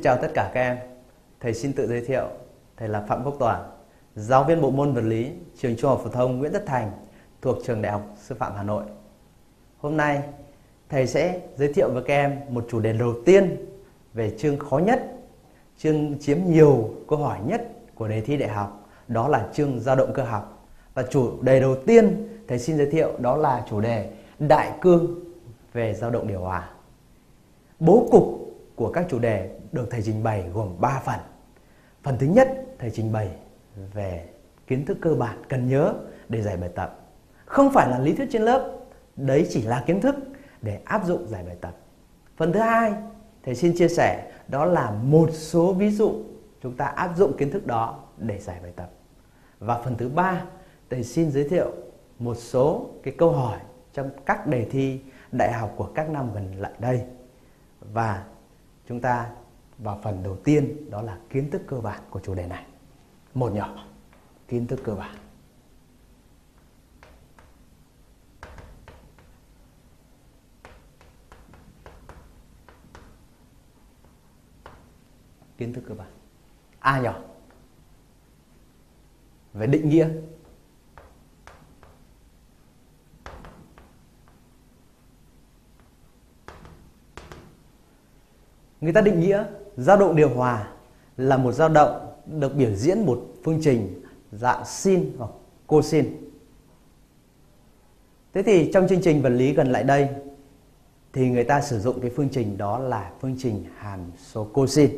Xin chào tất cả các em. Thầy xin tự giới thiệu. Thầy là Phạm Quốc Toàn, giáo viên bộ môn vật lý, trường Trung học phổ thông Nguyễn Tất Thành thuộc trường Đại học Sư phạm Hà Nội. Hôm nay, thầy sẽ giới thiệu với các em một chủ đề đầu tiên về chương khó nhất, chương chiếm nhiều câu hỏi nhất của đề thi đại học, đó là chương dao động cơ học. Và chủ đề đầu tiên thầy xin giới thiệu đó là chủ đề đại cương về dao động điều hòa. Bố cục của các chủ đề được thầy trình bày gồm 3 phần. Phần thứ nhất, thầy trình bày về kiến thức cơ bản cần nhớ để giải bài tập. Không phải là lý thuyết trên lớp, đấy chỉ là kiến thức để áp dụng giải bài tập. Phần thứ hai, thầy xin chia sẻ đó là một số ví dụ chúng ta áp dụng kiến thức đó để giải bài tập. Và phần thứ ba, thầy xin giới thiệu một số cái câu hỏi trong các đề thi đại học của các năm gần lại đây. Và chúng ta và phần đầu tiên đó là kiến thức cơ bản của chủ đề này. Một nhỏ, kiến thức cơ bản. Kiến thức cơ bản. A nhỏ. Về định nghĩa Người ta định nghĩa dao động điều hòa là một dao động được biểu diễn một phương trình dạng sin hoặc cosin. Thế thì trong chương trình vật lý gần lại đây thì người ta sử dụng cái phương trình đó là phương trình hàm số cosin.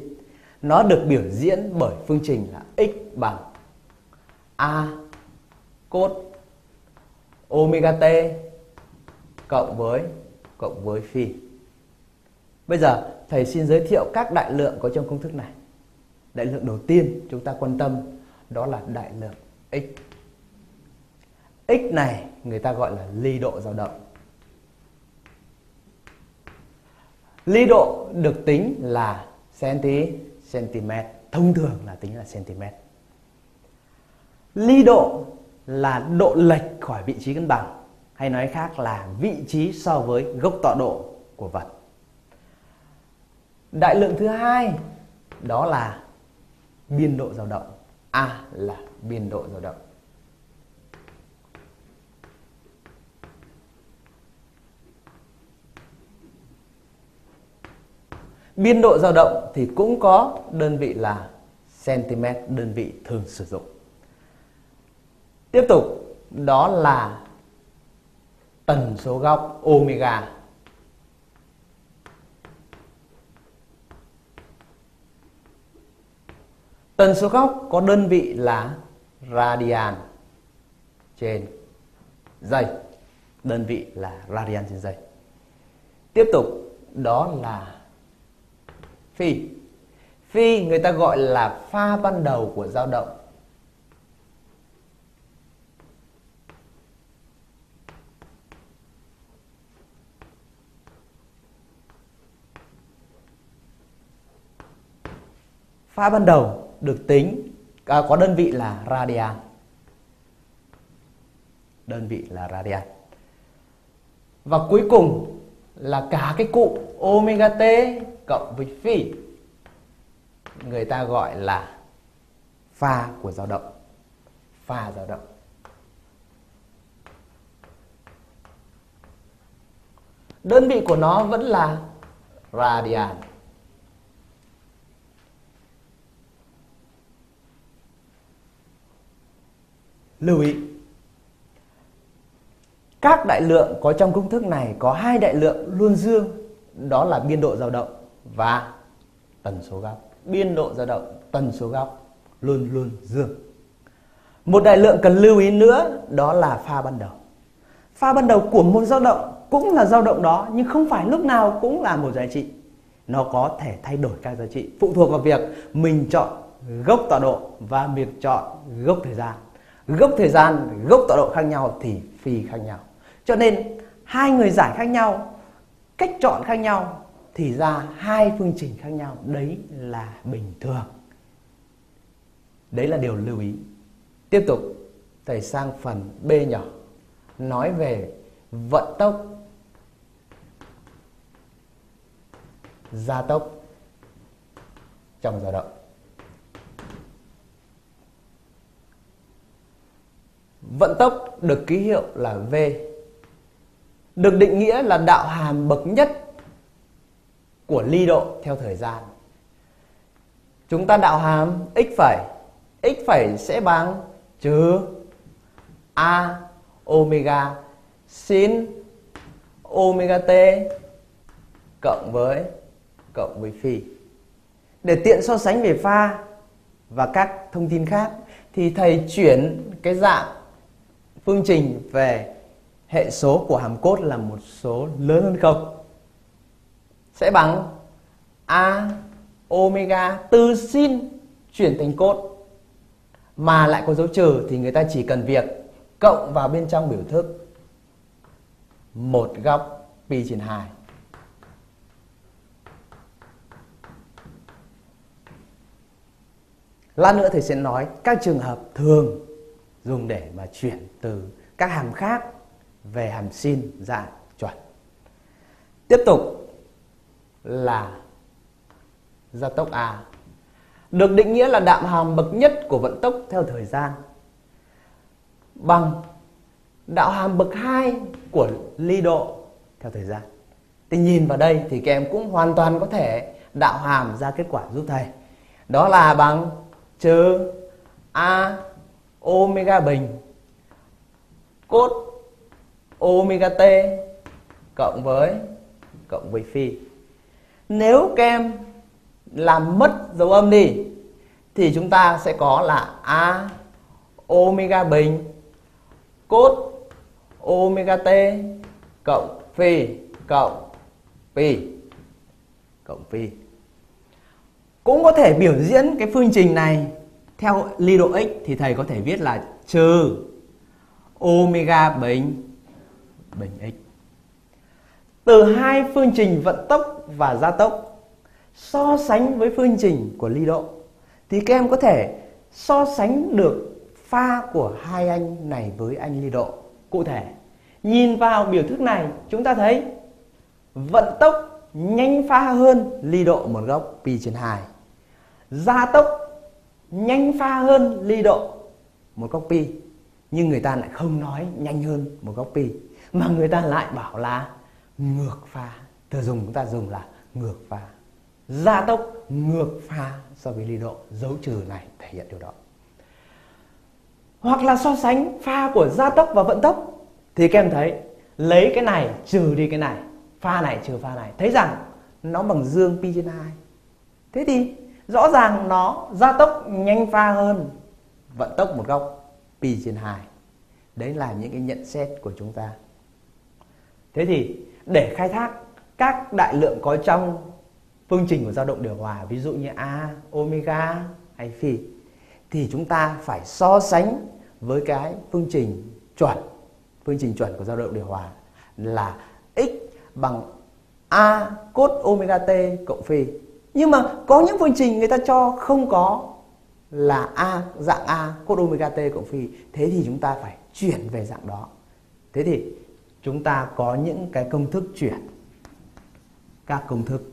Nó được biểu diễn bởi phương trình là x bằng a cos omega t cộng với cộng với phi. Bây giờ thầy xin giới thiệu các đại lượng có trong công thức này. Đại lượng đầu tiên chúng ta quan tâm đó là đại lượng x. X này người ta gọi là ly độ dao động. Ly độ được tính là centi cm, thông thường là tính là cm. Ly độ là độ lệch khỏi vị trí cân bằng, hay nói khác là vị trí so với gốc tọa độ của vật. Đại lượng thứ hai đó là biên độ dao động. A là biên độ dao động. Biên độ dao động thì cũng có đơn vị là cm, đơn vị thường sử dụng. Tiếp tục, đó là tần số góc omega Tần số góc có đơn vị là radian trên giây. Đơn vị là radian trên giây. Tiếp tục, đó là phi. Phi người ta gọi là pha ban đầu của dao động. Pha ban đầu được tính à, có đơn vị là radian. Đơn vị là radian. Và cuối cùng là cả cái cụ omega t cộng với phi. Người ta gọi là pha của dao động. Pha dao động. Đơn vị của nó vẫn là radian. Lưu ý Các đại lượng có trong công thức này có hai đại lượng luôn dương Đó là biên độ dao động và tần số góc. Biên độ dao động, tần số góc luôn luôn dương. Một đại lượng cần lưu ý nữa đó là pha ban đầu. Pha ban đầu của một dao động cũng là dao động đó Nhưng không phải lúc nào cũng là một giá trị. Nó có thể thay đổi các giá trị Phụ thuộc vào việc mình chọn gốc tọa độ và việc chọn gốc thời gian gốc thời gian, gốc tọa độ khác nhau thì phi khác nhau. Cho nên hai người giải khác nhau, cách chọn khác nhau thì ra hai phương trình khác nhau. Đấy là bình thường. Đấy là điều lưu ý. Tiếp tục, thầy sang phần b nhỏ, nói về vận tốc. Gia tốc trong dao động. Vận tốc được ký hiệu là V. Được định nghĩa là đạo hàm bậc nhất của ly độ theo thời gian. Chúng ta đạo hàm x phẩy, x phẩy sẽ bằng trừ a omega sin omega t cộng với cộng với phi. Để tiện so sánh về pha và các thông tin khác thì thầy chuyển cái dạng phương trình về hệ số của hàm cốt là một số lớn hơn không? Sẽ bằng a omega từ sin chuyển thành cốt. Mà lại có dấu trừ thì người ta chỉ cần việc cộng vào bên trong biểu thức một góc pi trên 2 Lát nữa thầy sẽ nói các trường hợp thường dùng để mà chuyển từ các hàm khác về hàm sin dạng chuẩn. Tiếp tục là gia tốc A, được định nghĩa là đạm hàm bậc nhất của vận tốc theo thời gian bằng đạo hàm bậc 2 của ly độ theo thời gian. Thì nhìn vào đây thì các em cũng hoàn toàn có thể đạo hàm ra kết quả giúp thầy. Đó là bằng trừ A omega bình. Cốt omega t cộng với cộng với phi. Nếu kem làm mất dấu âm đi, thì chúng ta sẽ có là a, omega bình. Cốt omega t cộng phi cộng phi cộng phi. Cũng có thể biểu diễn cái phương trình này theo ly độ x thì thầy có thể viết là trừ omega bình bình x. Từ hai phương trình vận tốc và gia tốc so sánh với phương trình của ly độ thì các em có thể so sánh được pha của hai anh này với anh ly độ. Cụ thể, nhìn vào biểu thức này chúng ta thấy vận tốc nhanh pha hơn ly độ một góc pi trên 2. Gia tốc nhanh pha hơn ly độ một góc pi, nhưng người ta lại không nói nhanh hơn một góc pi, mà người ta lại bảo là ngược pha. Từ dùng, chúng ta dùng là ngược pha. Gia tốc ngược pha so với ly độ, dấu trừ này thể hiện điều đó. Hoặc là so sánh pha của gia tốc và vận tốc, thì các em thấy, lấy cái này trừ đi cái này, pha này trừ pha này, thấy rằng nó bằng dương pi trên hai. Thế thì rõ ràng nó gia tốc, nhanh pha hơn. Vận tốc một góc, pi trên 2 đấy là những cái nhận xét của chúng ta. Thế thì để khai thác các đại lượng có trong phương trình của dao động điều hòa, ví dụ như a, omega hay phi, thì chúng ta phải so sánh với cái phương trình chuẩn. Phương trình chuẩn của dao động điều hòa là x bằng a cos omega t cộng phi nhưng mà có những phương trình người ta cho không có là a, dạng a cos omega t cộng phi. Thế thì chúng ta phải chuyển về dạng đó. Thế thì chúng ta có những cái công thức chuyển. Các công thức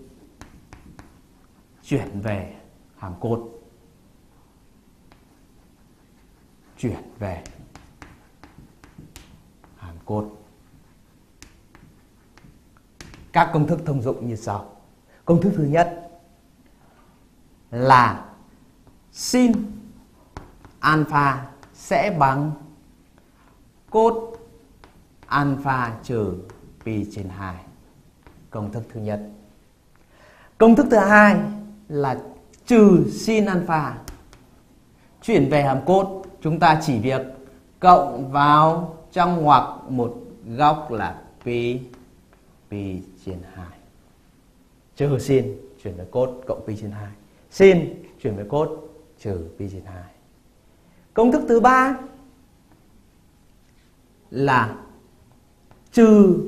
chuyển về hàm cốt chuyển về hàm cốt các công thức thông dụng như sau. Công thức thứ nhất là sin alpha sẽ bằng cốt alpha trừ pi trên 2. Công thức thứ nhất. Công thức thứ hai là trừ sin alpha. Chuyển về hàm cốt, chúng ta chỉ việc cộng vào trong ngoặc một góc là pi pi trên 2. Trừ sin chuyển về cốt cộng pi trên 2. Sin chuyển về cốt trừ pi trên 2. Công thức thứ ba là trừ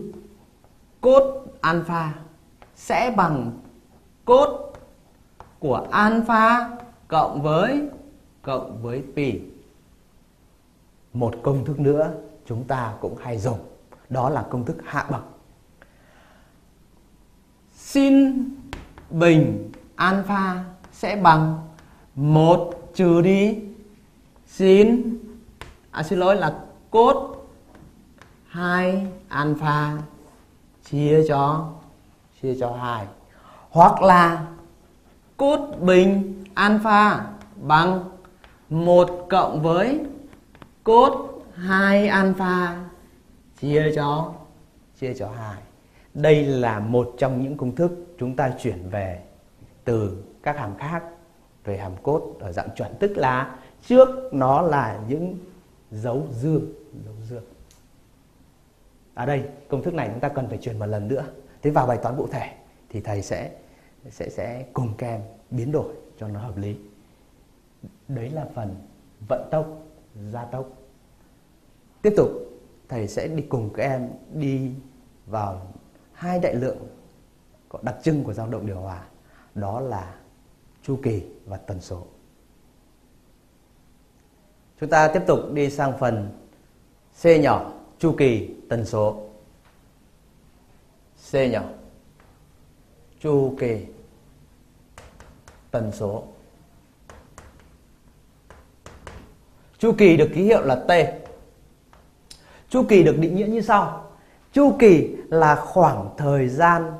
cốt alpha sẽ bằng cốt của alpha cộng với cộng với pi. Một công thức nữa chúng ta cũng hay dùng, đó là công thức hạ bậc. Sin bình alpha sẽ bằng 1 trừ đi sin à xin lỗi là cốt 2 alpha chia cho chia cho 2 hoặc là cốt bình alpha bằng 1 cộng với cốt 2 alpha chia cho chia cho 2. Đây là một trong những công thức chúng ta chuyển về từ các hàm khác về hàm cốt ở dạng chuẩn. Tức là trước nó là những dấu dương dấu dương. Ở đây, công thức này chúng ta cần phải chuyển một lần nữa. Thế vào bài toán cụ thể thì thầy sẽ sẽ sẽ cùng kem biến đổi cho nó hợp lý. Đấy là phần vận tốc, gia tốc. Tiếp tục, thầy sẽ đi cùng các em đi vào hai đại lượng đặc trưng của dao động điều hòa. Đó là chu kỳ và tần số. Chúng ta tiếp tục đi sang phần C nhỏ, chu kỳ, tần số. C nhỏ, chu kỳ, tần số. Chu kỳ được ký hiệu là T. Chu kỳ được định nghĩa như sau. Chu kỳ là khoảng thời gian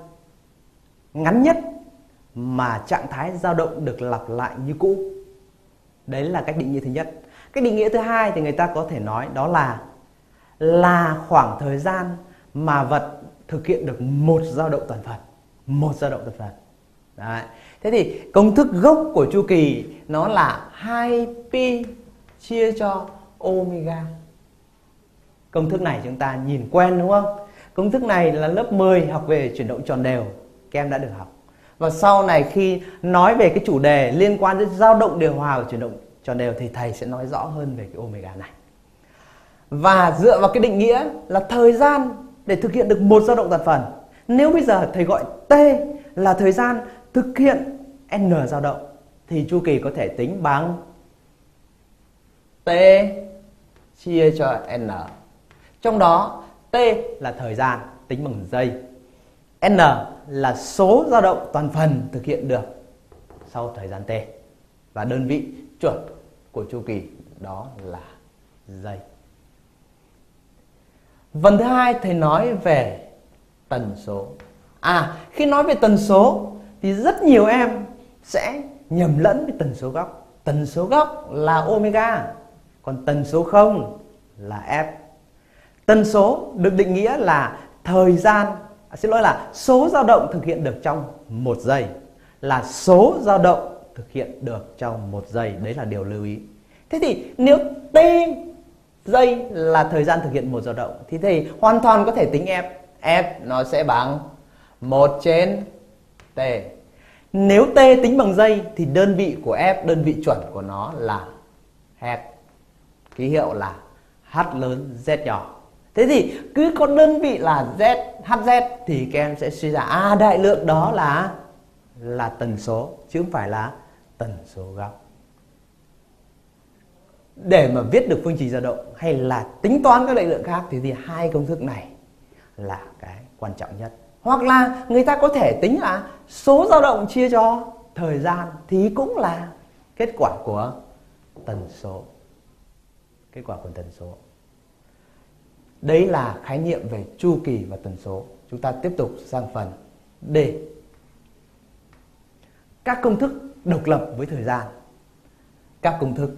ngắn nhất mà trạng thái dao động được lặp lại như cũ. Đấy là cách định nghĩa thứ nhất. Cách định nghĩa thứ hai thì người ta có thể nói đó là là khoảng thời gian mà vật thực hiện được một dao động toàn phần, một dao động toàn phần. Đấy. thế thì công thức gốc của chu kỳ nó là 2 pi chia cho omega. Công thức này chúng ta nhìn quen, đúng không? Công thức này là lớp 10 học về chuyển động tròn đều, các em đã được học và sau này khi nói về cái chủ đề liên quan đến dao động điều hòa và chuyển động tròn đều thì thầy sẽ nói rõ hơn về cái omega này. Và dựa vào cái định nghĩa là thời gian để thực hiện được một dao động toàn phần. Nếu bây giờ thầy gọi t là thời gian thực hiện n dao động, thì chu kỳ có thể tính bằng t chia cho n. Trong đó, t là thời gian tính bằng giây n là số dao động toàn phần thực hiện được sau thời gian t và đơn vị chuẩn của chu kỳ đó là giây Phần thứ hai thầy nói về tần số. À, khi nói về tần số thì rất nhiều em sẽ nhầm lẫn với tần số góc. Tần số góc là omega, còn tần số không là f. Tần số được định nghĩa là thời gian, à, xin lỗi là số dao động thực hiện được trong một giây. Là số dao động thực hiện được trong một giây. Đấy là điều lưu ý. Thế thì nếu t giây là thời gian thực hiện một dao động thì thầy hoàn toàn có thể tính f. F nó sẽ bằng 1 trên t. Nếu t tính bằng giây thì đơn vị của f đơn vị chuẩn của nó là hẹp ký hiệu là h lớn z nhỏ thế thì cứ có đơn vị là z hz thì các em sẽ suy ra à đại lượng đó là là tần số chứ không phải là tần số góc. Để mà viết được phương trình dao động hay là tính toán các đại lượng khác thì, thì hai công thức này là cái quan trọng nhất. Hoặc là người ta có thể tính là số dao động chia cho thời gian thì cũng là kết quả của tần số. Kết quả của tần số đấy là khái niệm về chu kỳ và tần số. Chúng ta tiếp tục sang phần D. Các công thức độc lập với thời gian. Các công thức.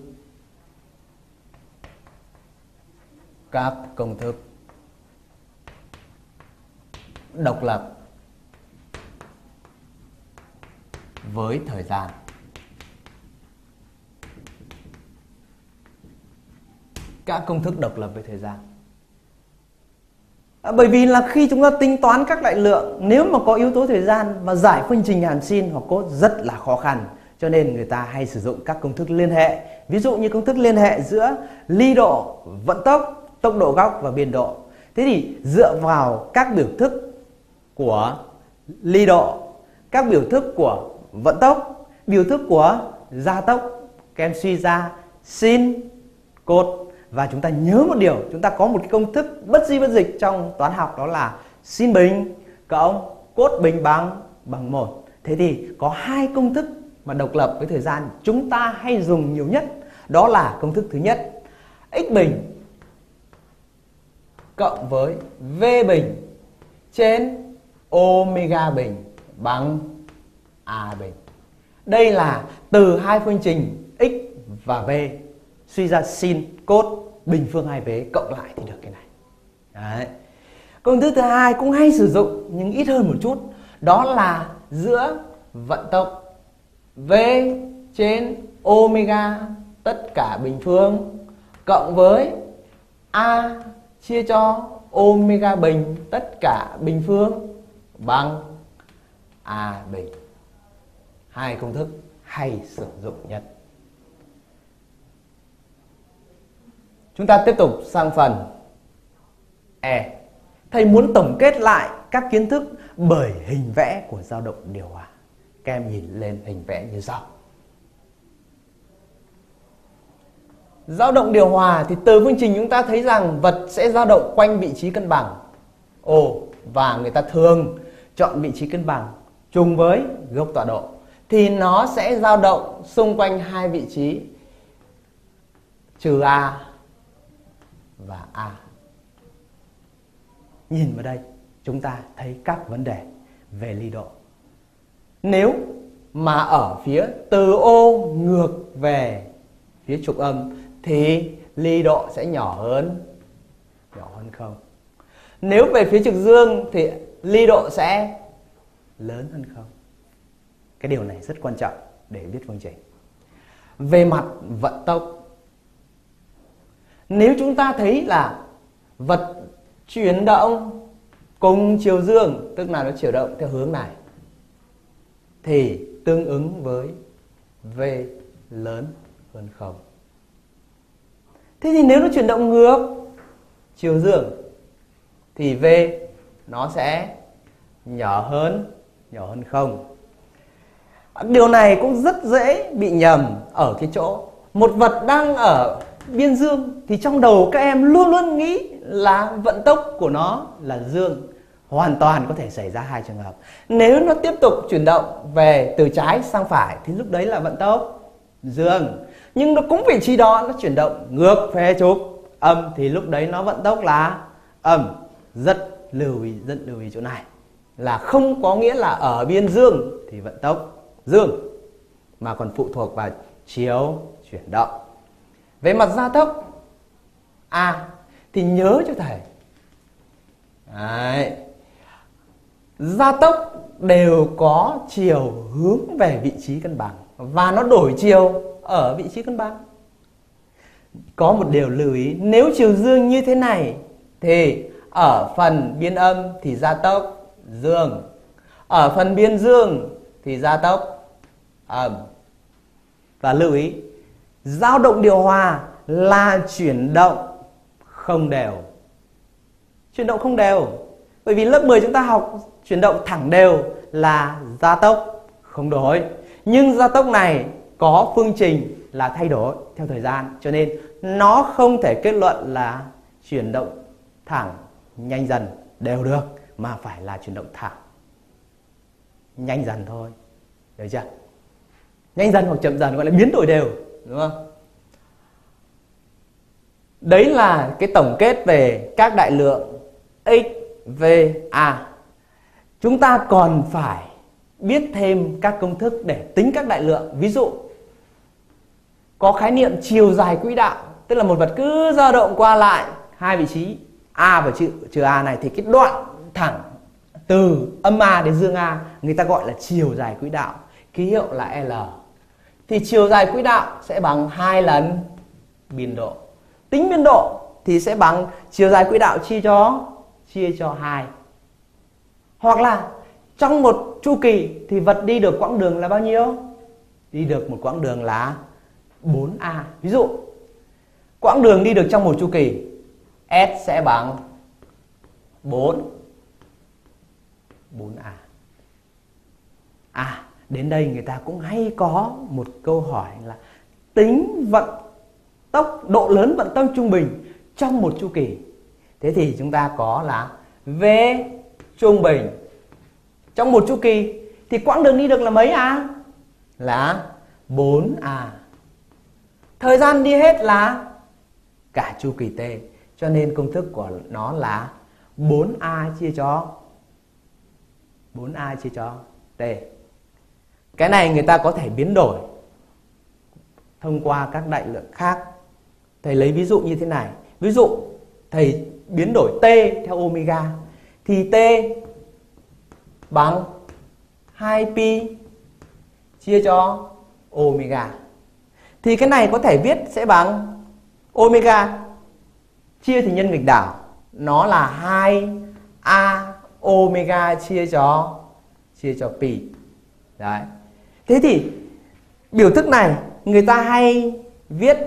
Các công thức độc lập với thời gian. Các công thức độc lập với thời gian à, bởi vì là khi chúng ta tính toán các đại lượng nếu mà có yếu tố thời gian và giải phương trình hàn sin hoặc cốt rất là khó khăn cho nên người ta hay sử dụng các công thức liên hệ. Ví dụ như công thức liên hệ giữa ly độ vận tốc tốc độ góc và biên độ. Thế thì dựa vào các biểu thức của ly độ các biểu thức của vận tốc biểu thức của gia tốc các em suy ra sin cột và chúng ta nhớ một điều, chúng ta có một cái công thức bất di bất dịch trong toán học, đó là sin bình cộng cốt bình bằng bằng một. Thế thì có hai công thức mà độc lập với thời gian chúng ta hay dùng nhiều nhất. Đó là công thức thứ nhất, x bình cộng với v bình trên omega bình bằng a bình. Đây là từ hai phương trình x và v suy ra sin cos bình phương hai vế cộng lại thì được cái này. Đấy. Công thức thứ hai cũng hay sử dụng nhưng ít hơn một chút, đó là giữa vận tốc v trên omega tất cả bình phương cộng với a chia cho omega bình tất cả bình phương bằng a bình hai công thức hay sử dụng nhất chúng ta tiếp tục sang phần e. Thầy muốn tổng kết lại các kiến thức bởi hình vẽ của dao động điều hòa. Các em nhìn lên hình vẽ như sau. Dao động điều hòa thì từ phương trình chúng ta thấy rằng vật sẽ dao động quanh vị trí cân bằng. Ồ, và người ta thường chọn vị trí cân bằng trùng với gốc tọa độ thì nó sẽ dao động xung quanh hai vị trí trừ A và A. Nhìn vào đây, chúng ta thấy các vấn đề về ly độ. Nếu mà ở phía từ ô ngược về phía trục âm thì ly độ sẽ nhỏ hơn nhỏ hơn không. Nếu về phía trực dương thì ly độ sẽ lớn hơn không? Cái điều này rất quan trọng để viết phương trình. Về mặt vận tốc, nếu chúng ta thấy là vật chuyển động cùng chiều dương, tức là nó chuyển động theo hướng này, thì tương ứng với V lớn hơn không. Thế thì nếu nó chuyển động ngược chiều dương thì V nó sẽ nhỏ hơn nhỏ hơn không điều này cũng rất dễ bị nhầm ở cái chỗ một vật đang ở biên dương, thì trong đầu các em luôn luôn nghĩ là vận tốc của nó là dương, hoàn toàn có thể xảy ra hai trường hợp. Nếu nó tiếp tục chuyển động về từ trái sang phải, thì lúc đấy là vận tốc dương. Nhưng nó cũng vị trí đó, nó chuyển động ngược về trục âm, thì lúc đấy nó vận tốc là âm. Rất lưu ý, rất lưu ý chỗ này. Là không có nghĩa là ở biên dương thì vận tốc dương, mà còn phụ thuộc vào chiều chuyển động. Về mặt gia tốc A thì nhớ cho thầy. Đấy. Gia tốc đều có chiều hướng về vị trí cân bằng và nó đổi chiều ở vị trí cân bằng. Có một điều lưu ý, nếu chiều dương như thế này thì ở phần biên âm thì gia tốc dương ở phần biên dương thì gia tốc âm và lưu ý dao động điều hòa là chuyển động không đều. Chuyển động không đều. Bởi vì lớp 10 chúng ta học chuyển động thẳng đều là gia tốc không đổi. Nhưng gia tốc này có phương trình là thay đổi theo thời gian, cho nên nó không thể kết luận là chuyển động thẳng nhanh dần đều được, mà phải là chuyển động thẳng nhanh dần thôi. Được chưa? Nhanh dần hoặc chậm dần, gọi là biến đổi đều đúng không? Đấy là cái tổng kết về các đại lượng x, v, a. Chúng ta còn phải biết thêm các công thức để tính các đại lượng. Ví dụ, có khái niệm chiều dài quỹ đạo, tức là một vật cứ dao động qua lại hai vị trí a và chữ, trừ a này thì cái đoạn thẳng từ âm A đến dương A, người ta gọi là chiều dài quỹ đạo, ký hiệu là L thì chiều dài quỹ đạo sẽ bằng hai lần biên độ. Tính biên độ thì sẽ bằng chiều dài quỹ đạo chia cho chia cho hai. Hoặc là trong một chu kỳ thì vật đi được quãng đường là bao nhiêu? Đi được một quãng đường là 4A ví dụ quãng đường đi được trong một chu kỳ S sẽ bằng 4 4A. À, đến đây người ta cũng hay có một câu hỏi là tính vận tốc, độ lớn vận tốc trung bình trong một chu kỳ. Thế thì chúng ta có là V trung bình trong một chu kỳ thì quãng đường đi được là mấy a là 4A. Thời gian đi hết là cả chu kỳ T. Cho nên công thức của nó là 4A chia cho 4A chia cho T. Cái này người ta có thể biến đổi thông qua các đại lượng khác. Thầy lấy ví dụ như thế này. Ví dụ, thầy biến đổi T theo omega thì T bằng 2pi chia cho omega. Thì cái này có thể viết sẽ bằng omega chia thì nhân nghịch đảo nó là 2a omega chia cho chia cho pi. Đấy. Thế thì, biểu thức này người ta hay viết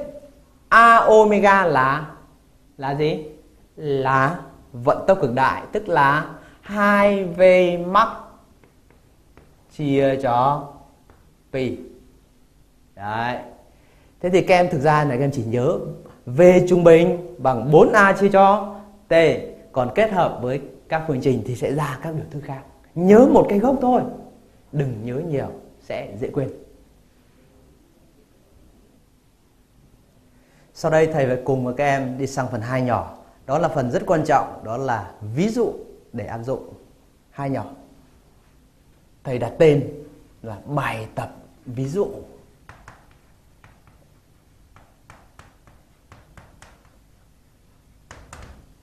a omega là là gì? Là vận tốc cực đại, tức là 2v max chia cho pi. Đấy. Thế thì các em thực ra là các em chỉ nhớ V trung bình bằng 4A chia cho T Còn kết hợp với các phương trình thì sẽ ra các biểu thức khác Nhớ một cái gốc thôi, Đừng nhớ nhiều sẽ dễ quên Sau đây, thầy phải cùng với các em đi sang phần 2 nhỏ Đó là phần rất quan trọng, Đó là ví dụ để áp dụng hai nhỏ Thầy đặt tên là bài tập ví dụ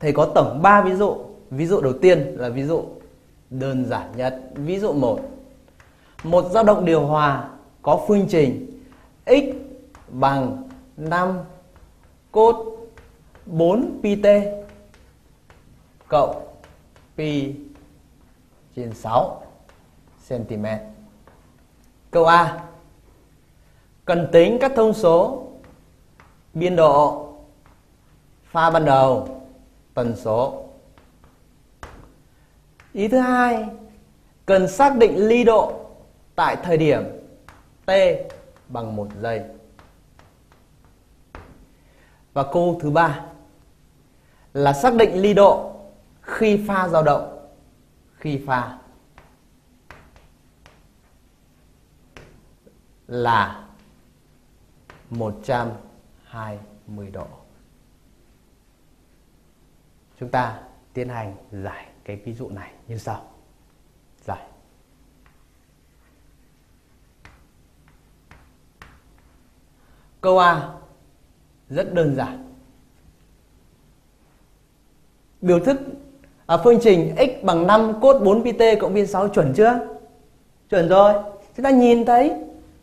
Thầy có tổng 3 ví dụ. Ví dụ đầu tiên là ví dụ đơn giản nhất. Ví dụ 1. Một dao động điều hòa có phương trình x bằng 5 cốt 4 pi t cộng pi trên 6 cm. Câu A. Cần tính các thông số biên độ pha ban đầu tần số. Ý thứ hai, cần xác định ly độ tại thời điểm t bằng 1 giây. Và câu thứ ba là xác định ly độ khi pha dao động, khi pha là 120 độ chúng ta tiến hành giải cái ví dụ này như sau giải câu A rất đơn giản. Biểu thức à, phương trình x bằng 5 cốt 4 pt cộng biên 6 chuẩn chưa? Chuẩn rồi. Chúng ta nhìn thấy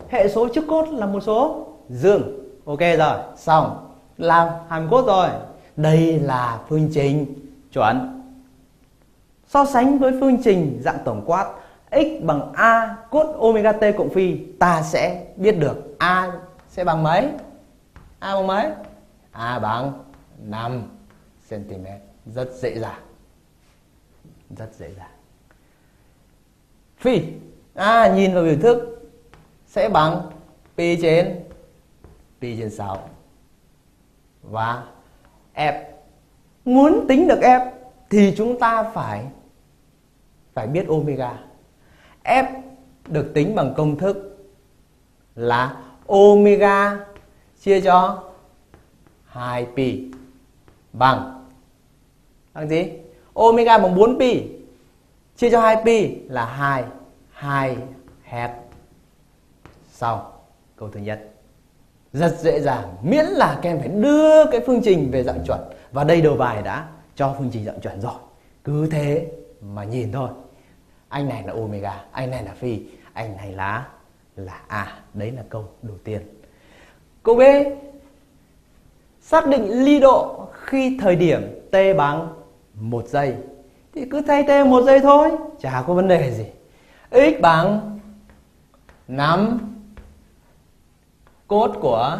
hệ số trước cốt là một số dương. Ok rồi xong. Làm hàm cốt rồi. Đây là phương trình chuẩn. So sánh với phương trình dạng tổng quát x bằng a cốt omega t cộng phi, ta sẽ biết được a sẽ bằng mấy? a bằng mấy? a bằng 5 cm. Rất dễ dàng. Rất dễ dàng. Phi, a nhìn vào biểu thức sẽ bằng pi trên pi trên 6 và f muốn tính được f thì chúng ta phải phải biết omega f được tính bằng công thức là omega chia cho 2pi bằng. Bằng gì? Omega bằng 4pi chia cho 2pi là 2 2 hẹp. Xong, câu thứ nhất. Rất dễ dàng, miễn là các em phải đưa cái phương trình về dạng chuẩn. Và đây đầu bài đã cho phương trình dạng chuẩn rồi. Cứ thế mà nhìn thôi. Anh này là omega, anh này là phi, anh này là là à đấy là câu đầu tiên. Câu b. Xác định ly độ khi thời điểm t bằng một giây. Thì cứ thay t một giây thôi, chả có vấn đề gì. X bằng 5 cốt của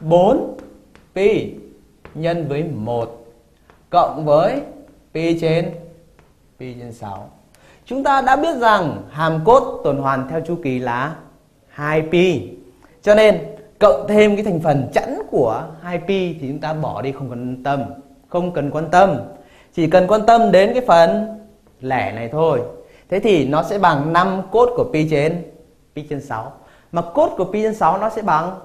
4 pi nhân với 1 cộng với pi trên pi trên 6. Chúng ta đã biết rằng hàm cốt tuần hoàn theo chu kỳ là 2 pi. Cho nên cộng thêm cái thành phần chẵn của 2 pi thì chúng ta bỏ đi không cần tâm, không cần quan tâm. Chỉ cần quan tâm đến cái phần lẻ này thôi. Thế thì nó sẽ bằng 5 cốt của pi trên pi trên 6 mà cốt của pi trên 6 nó sẽ bằng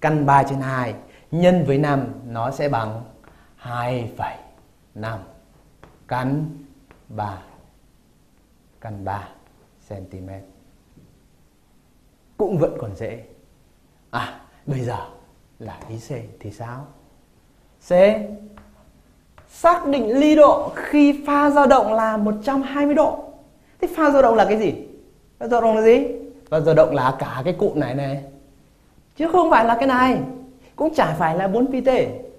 căn 3 trên 2 nhân với 5 nó sẽ bằng 2,5 căn 3 căn 3 cm cũng vẫn còn dễ. À bây giờ là ý C thì sao? C. Xác định ly độ khi pha dao động là 120 độ. Thế pha dao động là cái gì? Pha dao động là gì? Pha dao động là cả cái cụm này này. Chứ không phải là cái này. Cũng chả phải là 4 pt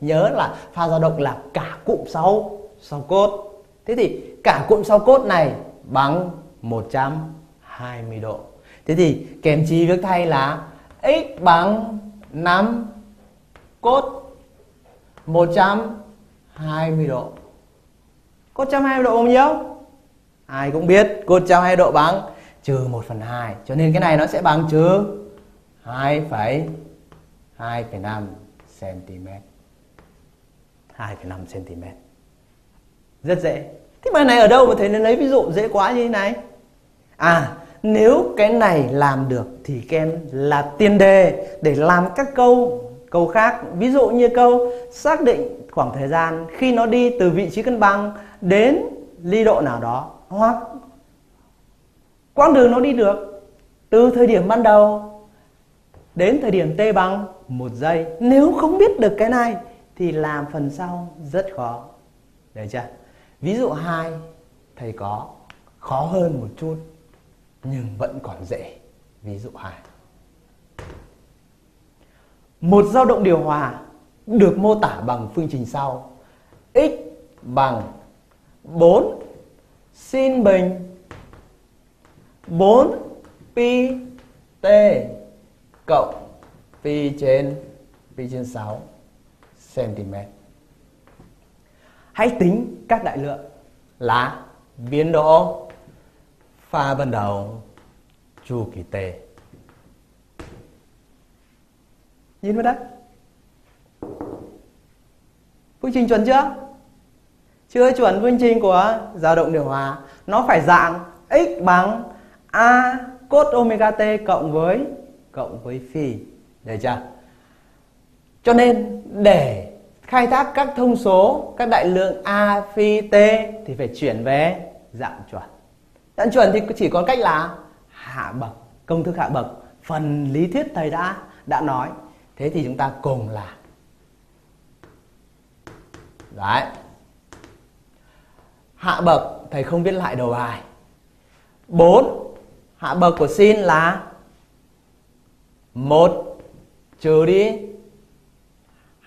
nhớ là pha dao động là cả cụm sau sau cốt. Thế thì cả cụm sau cốt này bằng 120 độ. Thế thì kèm chi viết thay là x bằng 5 cốt 120 độ. Cốt 120 độ bao nhiêu? Ai cũng biết cốt 120 độ bằng trừ 1 phần 2 cho nên cái này nó sẽ bằng trừ 2,5 cm 2,5 cm rất dễ thế mà này ở đâu mà thầy nên lấy ví dụ dễ quá như thế này? À nếu cái này làm được thì kem là tiền đề để làm các câu câu khác. Ví dụ như câu, xác định khoảng thời gian khi nó đi từ vị trí cân bằng đến ly độ nào đó. Hoặc, quãng đường nó đi được từ thời điểm ban đầu đến thời điểm t bằng một giây. Nếu không biết được cái này thì làm phần sau rất khó. Được chưa? Ví dụ 2 thầy có khó hơn một chút, nhưng vẫn còn dễ. Ví dụ 2 một dao động điều hòa được mô tả bằng phương trình sau. X bằng 4 sin bình. 4 pi t cộng pi trên pi trên 6 cm. Hãy tính các đại lượng là biến độ pha ban đầu chu kỳ t. Nhìn vào đây. Phương trình chuẩn chưa? Chưa chuẩn phương trình của dao động điều hòa. Nó phải dạng x bằng a cos omega t cộng với cộng với phi. Được chưa? Cho nên để khai thác các thông số, các đại lượng A, phi, T thì phải chuyển về dạng chuẩn. Dạng chuẩn thì chỉ có cách là hạ bậc, công thức hạ bậc. Phần lý thuyết thầy đã đã nói. Thế thì chúng ta cùng là Đấy. Hạ bậc thầy không viết lại đầu bài. 4 hạ bậc của sin là 1 trừ đi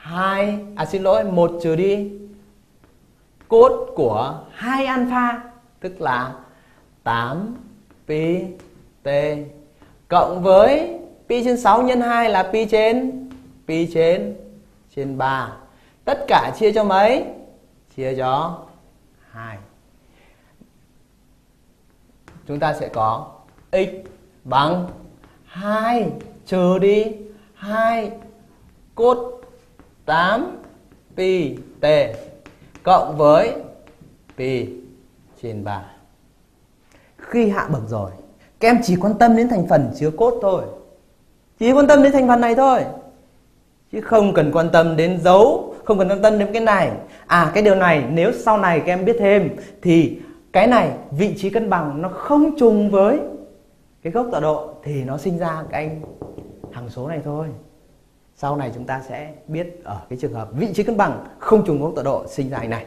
2 à xin lỗi 1 trừ đi cốt của 2 alpha, tức là 8 pi t, cộng với pi trên 6 nhân 2 là pi trên pi trên trên 3. Tất cả chia cho mấy? Chia cho 2. Chúng ta sẽ có x bằng 2 trừ đi 2 cốt 8 pi t cộng với pi trên 3. Khi hạ bậc rồi, các em chỉ quan tâm đến thành phần chứa cốt thôi. Chỉ quan tâm đến thành phần này thôi. Chứ không cần quan tâm đến dấu, không cần quan tâm đến cái này. À cái điều này nếu sau này các em biết thêm thì cái này vị trí cân bằng nó không trùng với cái gốc tọa độ thì nó sinh ra cái anh hằng số này thôi sau này chúng ta sẽ biết ở cái trường hợp vị trí cân bằng không trùng gốc tọa độ sinh ra hình này.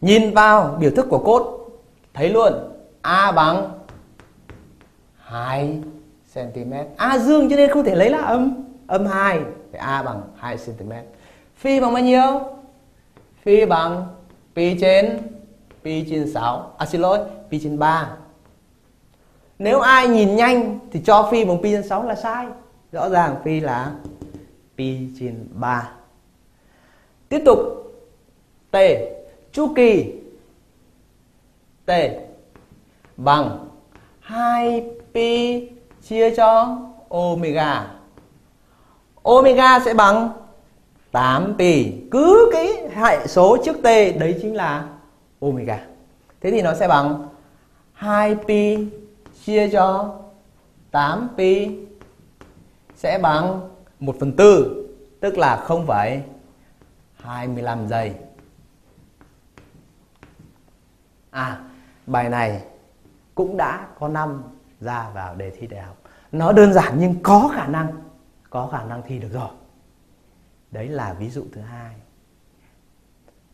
Nhìn vào biểu thức của cốt, thấy luôn a bằng 2 cm a dương cho nên không thể lấy là âm âm 2 thì a bằng 2 cm phi bằng bao nhiêu? Phi bằng pi trên pi trên 6 à xin lỗi, pi trên 3 nếu ai nhìn nhanh thì cho phi bằng pi trên 6 là sai. Rõ ràng phi là pi trên 3 tiếp tục. T. Chu kỳ. T. Bằng. 2 pi chia cho omega. Omega sẽ bằng 8 pi. Cứ cái hệ số trước t đấy chính là omega. Thế thì nó sẽ bằng 2 pi chia cho 8 pi sẽ bằng 1 phần tư tức là 0,25 giây. À, bài này cũng đã có năm ra vào đề thi đại học. Nó đơn giản nhưng có khả năng, có khả năng thi được rồi. Đấy là ví dụ thứ hai.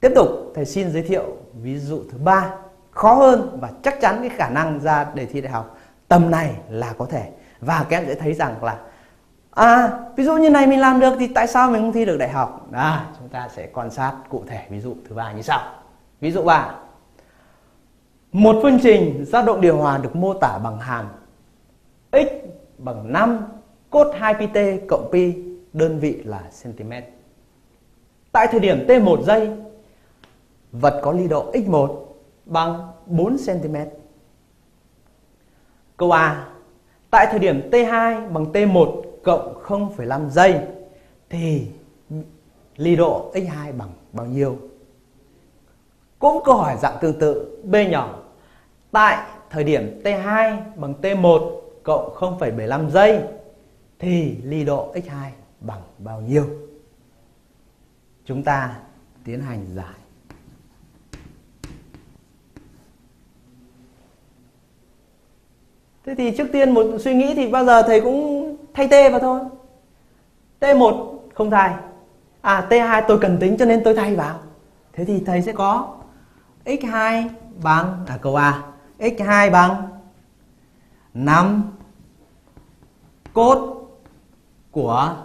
Tiếp tục, thầy xin giới thiệu ví dụ thứ ba khó hơn và chắc chắn cái khả năng ra đề thi đại học tầm này là có thể và các em sẽ thấy rằng là à ví dụ như này mình làm được thì tại sao mình không thi được đại học à chúng ta sẽ quan sát cụ thể ví dụ thứ ba như sau ví dụ ba một phương trình dao động điều hòa được mô tả bằng hàm x bằng 5 cốt 2 pi cộng pi đơn vị là cm. Tại thời điểm t1 giây, vật có ly độ x1 bằng 4 cm. Câu A. Tại thời điểm t2 bằng t1 cộng 0,5 giây thì ly độ x2 bằng bao nhiêu? Cũng câu hỏi dạng tương tự B nhỏ. Tại thời điểm T2 bằng T1 cộng 0,75 giây thì ly độ x2 bằng bao nhiêu? Chúng ta tiến hành giải. Thế thì trước tiên một suy nghĩ thì bao giờ thầy cũng thay t vào thôi. T1 không thay. À T2 tôi cần tính cho nên tôi thay vào. Thế thì thầy sẽ có x2 bằng à câu A, x2 bằng 5 cốt của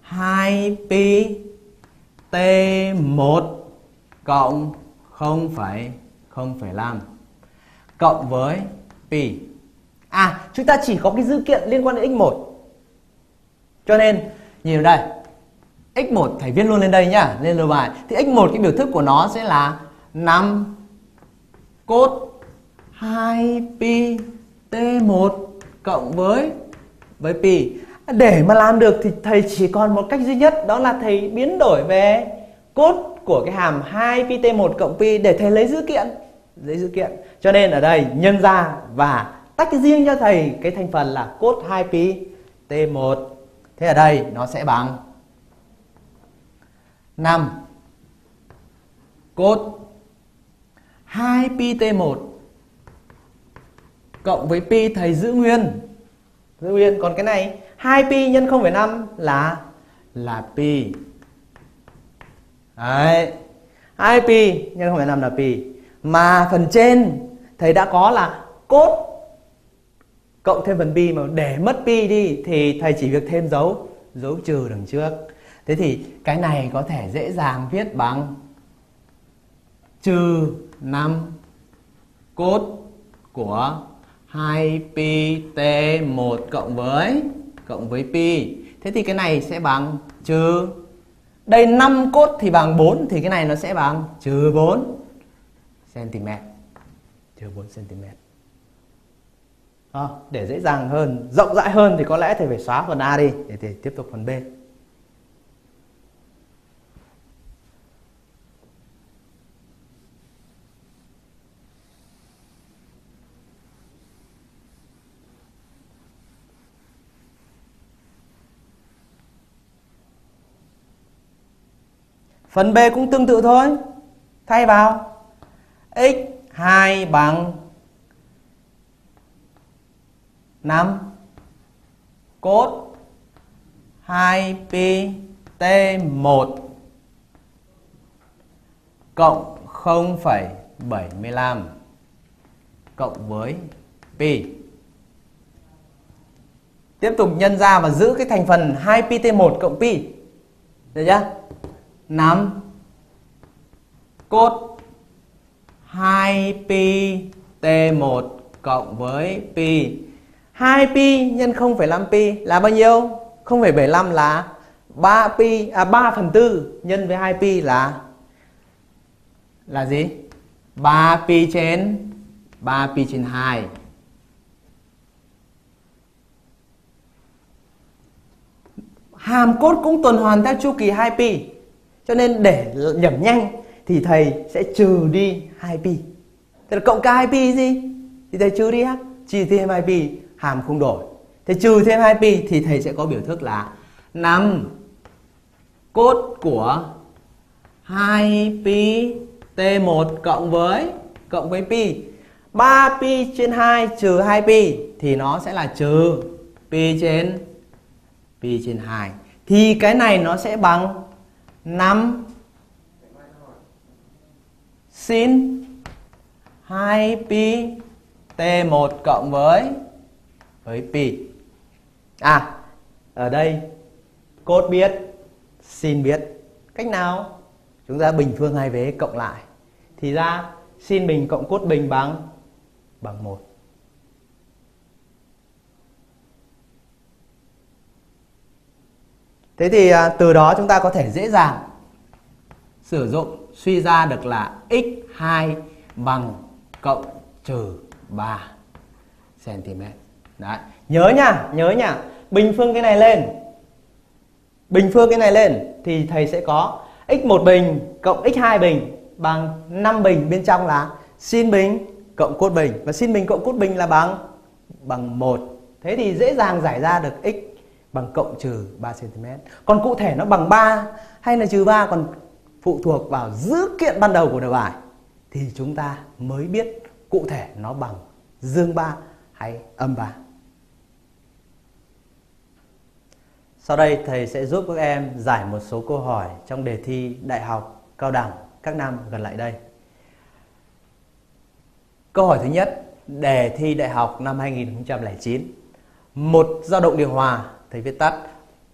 2 pi t1 cộng 0,0,5 cộng với pi. À, chúng ta chỉ có cái dữ kiện liên quan đến x1. Cho nên nhìn ở đây. x1 thầy viết luôn lên đây nhá, lên lô bài. Thì x1 cái biểu thức của nó sẽ là 5 cốt 2 pi t1 cộng với với pi. Để mà làm được thì thầy chỉ còn một cách duy nhất đó là thầy biến đổi về cốt của cái hàm 2 pi t1 cộng pi để thầy lấy dữ kiện. Lấy dữ kiện. Cho nên ở đây nhân ra và tách riêng cho thầy cái thành phần là cốt 2 pi t1. Thế ở đây nó sẽ bằng 5 cốt 2 pi t1 cộng với pi thầy giữ nguyên. Giữ nguyên còn cái này 2 pi nhân 0,5 là là pi. Đấy. 2 pi nhân 0,5 là pi. Mà phần trên thầy đã có là cốt cộng thêm phần pi mà để mất pi đi thì thầy chỉ việc thêm dấu dấu trừ đằng trước. Thế thì cái này có thể dễ dàng viết bằng trừ 5 cốt của 2 pi t1 cộng với cộng với pi. Thế thì cái này sẽ bằng trừ, đây 5 cốt thì bằng 4 thì cái này nó sẽ bằng trừ 4 cm. Trừ 4 cm. À, để dễ dàng hơn, rộng rãi hơn thì có lẽ thầy phải xóa phần A đi để, thầy tiếp tục phần B. Phần B cũng tương tự thôi. Thay vào x2 bằng 5 cốt. 2 pi t1 cộng 0,75 cộng với pi. Tiếp tục nhân ra và giữ cái thành phần 2 pi t1 cộng pi. Được chưa? 5 cốt. 2 pi t1 cộng với pi 2 pi nhân 0,5 pi là bao nhiêu? 0,75 là 3 pi à 3 phần tư nhân với 2 pi là là gì? 3 pi trên 3 pi trên 2. Hàm cốt cũng tuần hoàn theo chu kỳ 2 pi. Cho nên để nhẩm nhanh thì thầy sẽ trừ đi 2 pi. Thế là cộng cả 2 pi gì? Thì thầy trừ đi á, trừ thêm 2 pi hàm không đổi. Thế trừ thêm 2 pi thì thầy sẽ có biểu thức là 5 cốt của 2 pi T1 cộng với cộng với pi. 3 pi trên 2 trừ 2 pi thì nó sẽ là trừ pi trên pi trên 2 thì cái này nó sẽ bằng 5 sin 2 pi T1 cộng với với p À, ở đây cốt biết, sin biết. Cách nào? Chúng ta bình phương hai vế cộng lại. Thì ra sin bình cộng cốt bình bằng bằng 1. Thế thì à, từ đó chúng ta có thể dễ dàng sử dụng suy ra được là x2 bằng cộng trừ 3 cm. Đấy. Nhớ nha, nhớ nha. Bình phương cái này lên. Bình phương cái này lên thì thầy sẽ có x1 bình cộng x2 bình bằng 5 bình bên trong là sin bình cộng cốt bình và sin bình cộng cốt bình là bằng bằng 1. Thế thì dễ dàng giải ra được x bằng cộng trừ 3 cm. Còn cụ thể nó bằng 3 hay là trừ 3 còn phụ thuộc vào dữ kiện ban đầu của đề bài thì chúng ta mới biết cụ thể nó bằng dương 3 hay âm 3. Sau đây thầy sẽ giúp các em giải một số câu hỏi trong đề thi đại học, cao đẳng các năm gần lại đây. Câu hỏi thứ nhất, đề thi đại học năm 2009. Một dao động điều hòa, thầy viết tắt,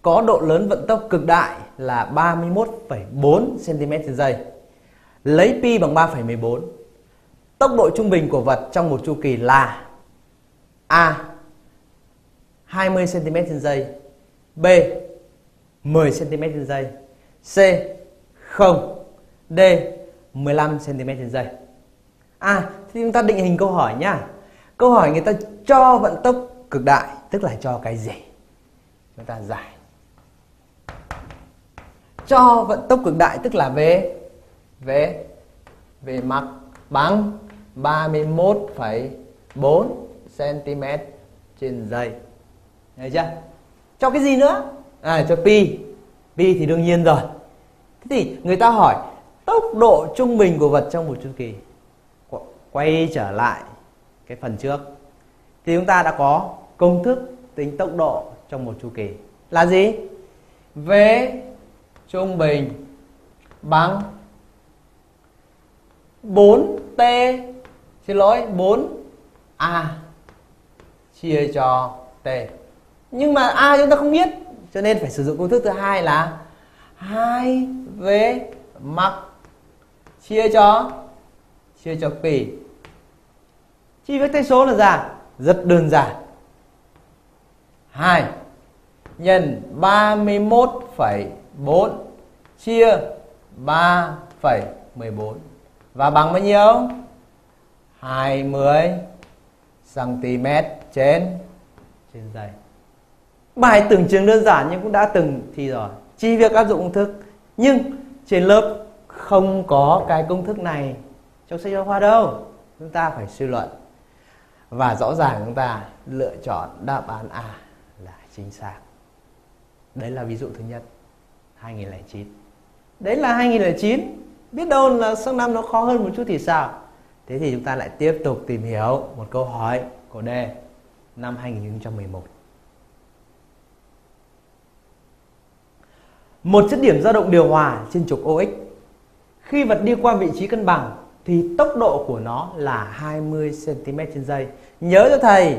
có độ lớn vận tốc cực đại là 31,4 cm trên giây. Lấy pi bằng 3,14. Tốc độ trung bình của vật trong một chu kỳ là A 20 cm trên giây, B 10 cm trên giây, C 0, D 15 cm trên giây. À, thì chúng ta định hình câu hỏi nhá. Câu hỏi người ta cho vận tốc cực đại, tức là cho cái gì? Chúng ta giải. Cho vận tốc cực đại tức là về về về mặt bằng 31,4 cm trên giây. Thấy chưa? Cho cái gì nữa? À cho pi. Pi thì đương nhiên rồi. Thế thì người ta hỏi, tốc độ trung bình của vật trong một chu kỳ. Quay trở lại cái phần trước. Thì chúng ta đã có công thức tính tốc độ trong một chu kỳ. Là gì? V trung bình bằng 4T xin lỗi 4A chia cho T nhưng mà A chúng ta không biết. Cho nên phải sử dụng công thức thứ hai là 2V mặc chia cho chia cho pi chi với tay số là ra rất đơn giản. 2 nhân 31,4 chia 3,14 và bằng bao nhiêu? 20 cm trên trên giây. Bài tưởng chừng đơn giản nhưng cũng đã từng thì rồi. Chỉ việc áp dụng công thức. Nhưng trên lớp không có cái công thức này trong sách giáo khoa đâu. Chúng ta phải suy luận. Và rõ ràng chúng ta lựa chọn đáp án A là chính xác. Đấy là ví dụ thứ nhất. 2009. Đấy là 2009 biết đâu là sang năm nó khó hơn một chút thì sao thế thì chúng ta lại tiếp tục tìm hiểu một câu hỏi của đề năm 2011 một chất điểm dao động điều hòa trên trục OX khi vật đi qua vị trí cân bằng thì tốc độ của nó là 20 cm trên giây nhớ cho thầy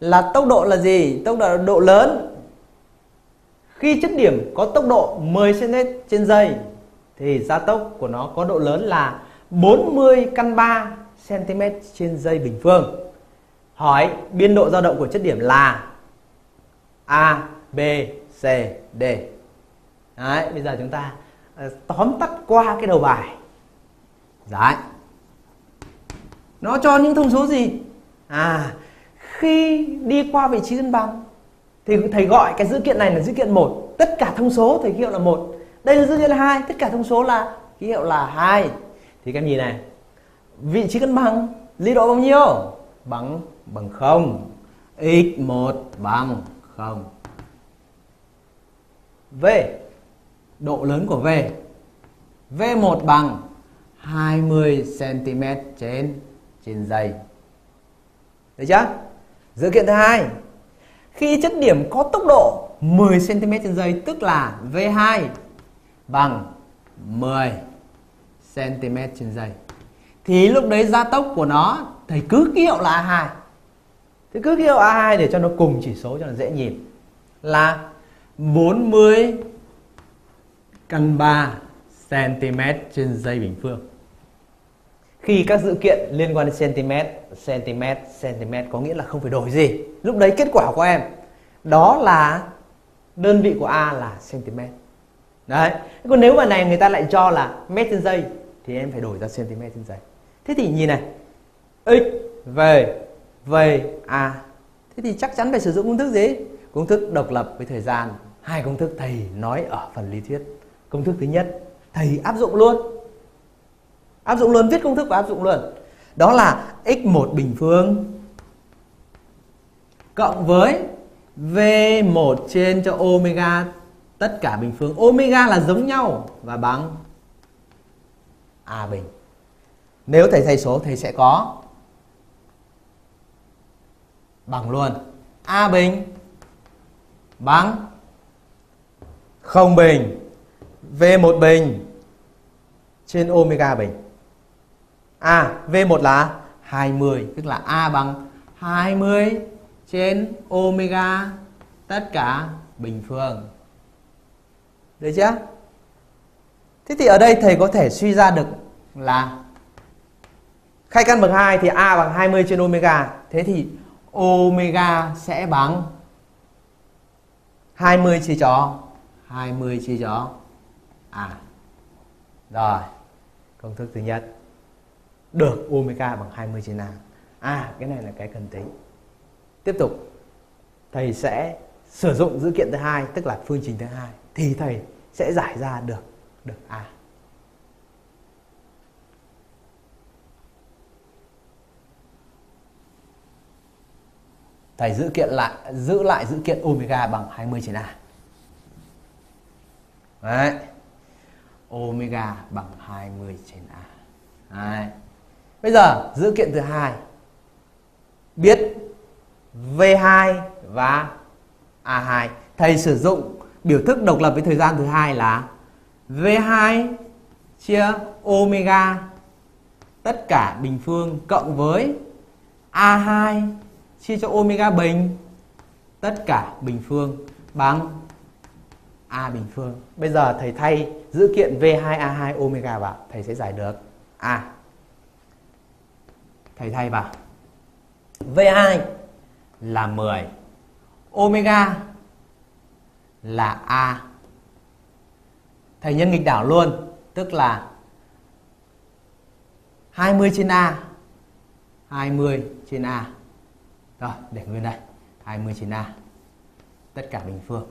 là tốc độ là gì tốc độ là độ lớn khi chất điểm có tốc độ 10 cm trên giây thì gia tốc của nó có độ lớn là 40 căn 3 cm trên giây bình phương. Hỏi biên độ dao động của chất điểm là A, B, C, D. Đấy, bây giờ chúng ta ờ, tóm tắt qua cái đầu bài. Đấy. Nó cho những thông số gì? À, khi đi qua vị trí cân bằng thì thầy gọi cái dữ kiện này là dữ kiện một tất cả thông số thầy kêu là một đây là dữ kiện là hai tất cả thông số là ký hiệu là hai thì các em nhìn này vị trí cân bằng lý độ bao nhiêu bằng bằng không x1 bằng không V độ lớn của V V1 bằng 20 cm trên trên giây. Được chưa? Dự kiện thứ hai. Khi chất điểm có tốc độ 10 cm trên giây, tức là V2 bằng 10 cm trên giây. Thì lúc đấy gia tốc của nó, thầy cứ ký hiệu là A2. Thì cứ ký hiệu A2 để cho nó cùng chỉ số cho nó dễ nhìn. Là 40 căn 3 cm trên giây bình phương. Khi các dữ kiện liên quan đến cm, cm, cm có nghĩa là không phải đổi gì. Lúc đấy kết quả của em đó là đơn vị của A là cm. Đấy. Còn nếu mà này người ta lại cho là mét trên giây thì em phải đổi ra cm trên giây. Thế thì nhìn này. x về về a. Thế thì chắc chắn phải sử dụng công thức gì? Công thức độc lập với thời gian. Hai công thức thầy nói ở phần lý thuyết. Công thức thứ nhất, thầy áp dụng luôn. Áp dụng luôn, viết công thức và áp dụng luôn. Đó là x1 bình phương cộng với V1 trên cho omega tất cả bình phương omega là giống nhau và bằng A bình. Nếu thầy thay số, thầy sẽ có bằng luôn A bình bằng không bình V1 bình trên omega bình. À, V1 là 20, tức là A bằng 20 trên omega tất cả bình phương. Được chưa? Thế thì ở đây thầy có thể suy ra được là khai căn bậc 2 thì A bằng 20 trên omega. Thế thì omega sẽ bằng 20 chia cho 20 chia cho à Rồi, công thức thứ nhất. Được omega bằng 20 trên A. À, cái này là cái cần tính. Tiếp tục, thầy sẽ sử dụng dữ kiện thứ hai, tức là phương trình thứ hai thì thầy sẽ giải ra được được A. Thầy giữ kiện lại giữ lại dữ kiện omega bằng 20 trên A. Đấy. Omega bằng 20 trên A. Đấy. Bây giờ, dữ kiện thứ hai biết V2 và A2. Thầy sử dụng biểu thức độc lập với thời gian thứ hai là V2 chia omega tất cả bình phương cộng với A2 chia cho omega bình tất cả bình phương bằng A bình phương. Bây giờ thầy thay dữ kiện V2A2 omega vào, thầy sẽ giải được A. Thầy thay vào. V2 là 10. Omega là A. Thầy nhân nghịch đảo luôn, tức là 20 trên A. 20 trên A. Rồi, để nguyên đây. 20 trên A. Tất cả bình phương.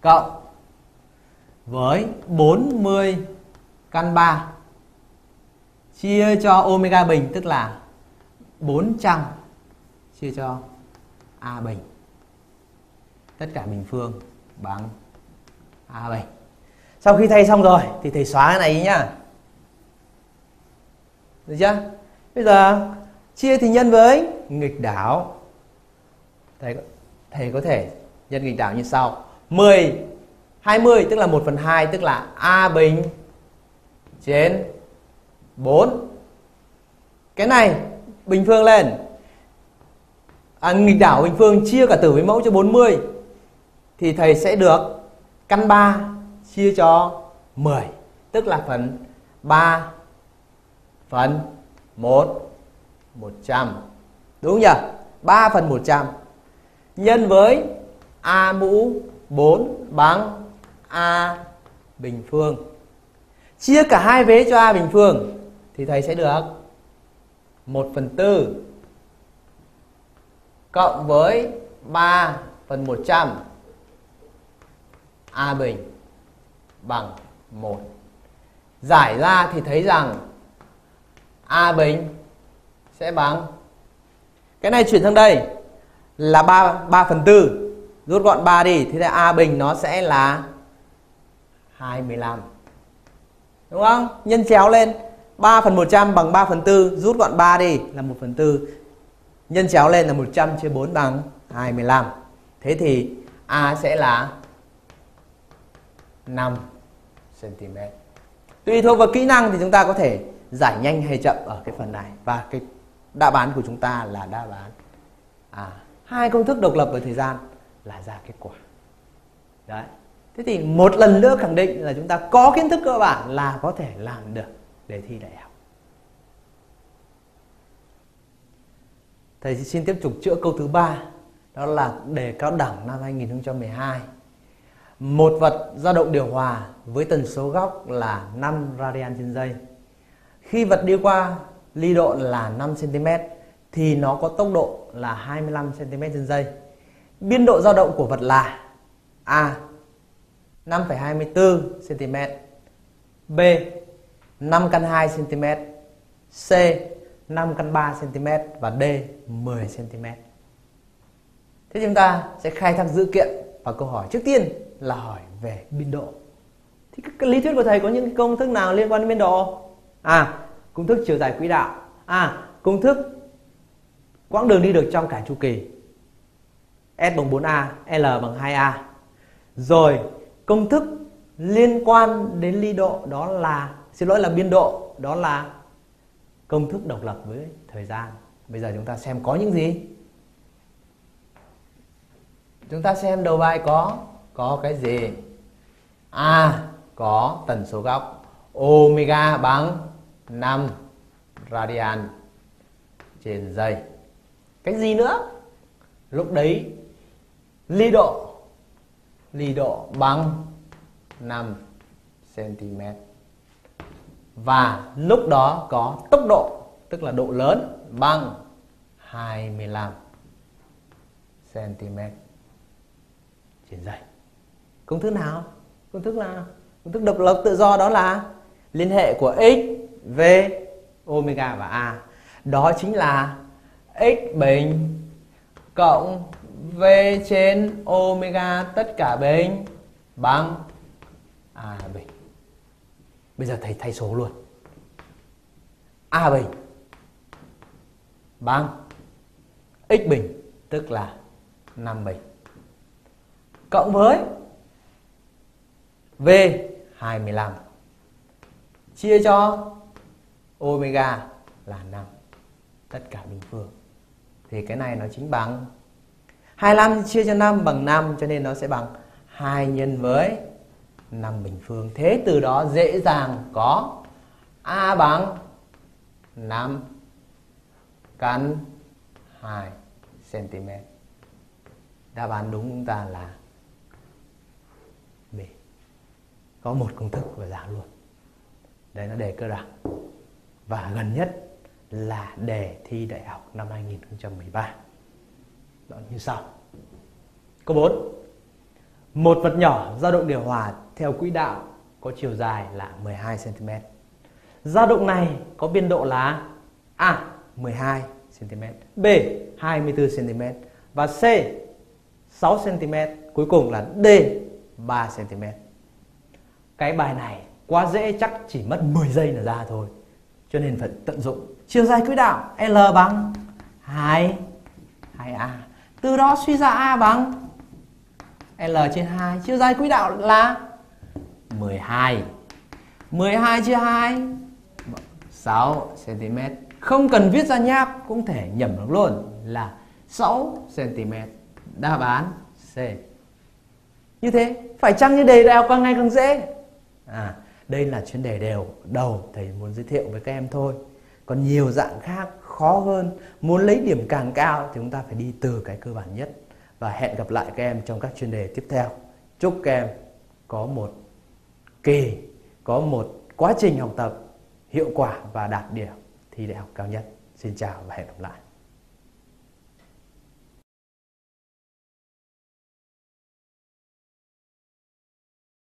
Cộng với 40 căn 3 chia cho omega bình tức là 400 chia cho A bình. Tất cả bình phương bằng A bình. Sau khi thay xong rồi thì thầy xóa cái này đi nhá. Được chưa? Bây giờ chia thì nhân với nghịch đảo. Thầy thầy có thể nhân nghịch đảo như sau. 10 20 tức là 1 phần 2 tức là A bình trên 4. Cái này bình phương lên. À, nghịch đảo bình phương chia cả tử với mẫu cho 40 thì thầy sẽ được căn 3 chia cho 10 tức là phần 3 phần 1 100 đúng không nhỉ 3 phần 100 nhân với A mũ 4 bằng A. Bình phương. Chia cả hai vế cho A bình phương, thì thầy sẽ được 1 phần 4 cộng với 3 phần 100 A bình bằng 1. Giải ra thì thấy rằng A bình sẽ bằng, cái này chuyển sang đây, là 3 3 phần 4 rút gọn 3 đi, thì A bình nó sẽ là 25 đúng không? Nhân chéo lên 3 phần 100 bằng 3 phần 4 rút gọn 3 đi là 1 phần 4 nhân chéo lên là 100 chia 4 bằng 25 thế thì A sẽ là 5 cm tùy thuộc vào kỹ năng thì chúng ta có thể giải nhanh hay chậm ở cái phần này. Và cái đáp án của chúng ta là đáp án à hai công thức độc lập về thời gian là ra kết quả. Đấy thế thì một lần nữa khẳng định là chúng ta có kiến thức cơ bản là có thể làm được đề thi đại học. Thầy, xin tiếp tục chữa câu thứ ba, đó là đề cao đẳng năm 2012 một vật dao động điều hòa với tần số góc là 5 radian trên giây. Khi vật đi qua ly độ là 5 cm thì nó có tốc độ là 25 cm trên giây. Biên độ dao động của vật là A 5,24 cm, B 5 căn 2 cm, C 5 căn 3 cm và D 10 cm. Thế chúng ta sẽ khai thác dữ kiện và câu hỏi trước tiên là hỏi về biên độ. Thì cái lý thuyết của thầy có những công thức nào liên quan đến biên độ? À, công thức chiều dài quỹ đạo. À, công thức quãng đường đi được trong cả chu kỳ. S bằng 4A, L bằng 2A. Rồi, công thức liên quan đến ly độ đó là xin lỗi là biên độ, đó là công thức độc lập với thời gian. Bây giờ chúng ta xem có những gì? Chúng ta xem đầu bài có có cái gì? A có tần số góc omega bằng 5 radian trên giây. Cái gì nữa? Lúc đấy ly độ lì độ bằng 5 cm. Và lúc đó có tốc độ, tức là độ lớn bằng 25 cm trên giây. Công thức nào? Công thức là, công thức độc lập tự do đó là liên hệ của x, v, omega và a. Đó chính là x bình cộng v trên omega tất cả bình bằng. A bình. Bây giờ thầy thay số luôn. a bình. Bằng. X bình, tức là 5 bình. Cộng với V 25 chia cho omega là 5 tất cả bình phương. Thì cái này nó chính bằng 25 chia cho 5 bằng 5 cho nên nó sẽ bằng 2 nhân với 5 bình phương. Thế từ đó dễ dàng có A bằng 5 căn 2 cm. Đáp án đúng chúng ta là B. Có một công thức và dạng luôn. Đấy, nó đề cơ bản. Và gần nhất là đề thi đại học năm 2013. Đó như sau. Câu 4. Một vật nhỏ dao động điều hòa theo quỹ đạo có chiều dài là 12 cm. Dao động này có biên độ là A 12 cm, B 24 cm và C 6 cm, cuối cùng là D 3 cm. Cái bài này quá dễ chắc chỉ mất 10 giây là ra thôi. Cho nên phải tận dụng chiều dài quỹ đạo L bằng 2 2A. Từ đó suy ra A bằng L trên 2. Chiều dài quỹ đạo là 12. 12 chia 2 6 cm. Không cần viết ra nháp cũng thể nhẩm được luôn là 6 cm. Đáp án C. Như thế, phải chăng như đề đại học càng ngày càng dễ? À, đây là chuyên đề đều đầu thầy muốn giới thiệu với các em thôi. Còn nhiều dạng khác khó hơn, muốn lấy điểm càng cao thì chúng ta phải đi từ cái cơ bản nhất. Và hẹn gặp lại các em trong các chuyên đề tiếp theo. Chúc các em có một kỳ, có một quá trình học tập hiệu quả và đạt điểm thi đại học cao nhất. Xin chào và hẹn gặp lại.